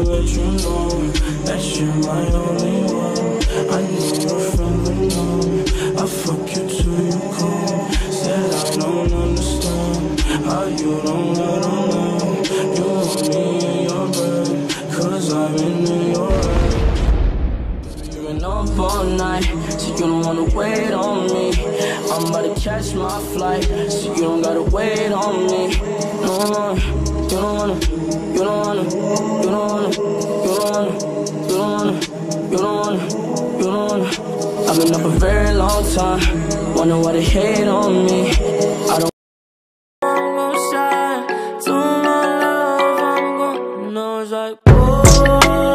let you know that you're my only one. I know your friend know. I fuck you till you come. Said I don't understand how you don't let them know. You want me in your bed, cause I'm in your head. You've been up all night, so you don't wanna wait on me. I'm about to catch my flight, so you don't gotta wait on me. No, you don't wanna, you don't wanna, you don't wanna, you don't wanna, you don't wanna, you don't wanna, you don't wanna. I've been up a very long time, wondering why they hate on me. I don't. I'm gonna shine to my love, I'm gonna know it's like, oh.